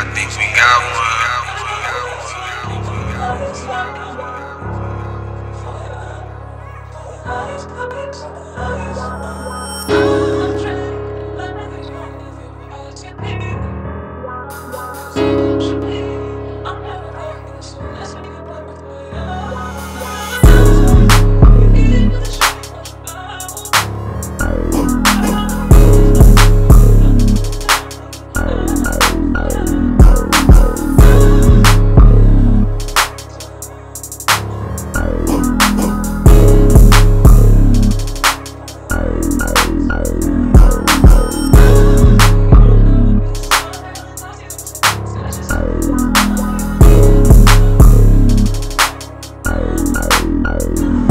I think we got one. Eyes.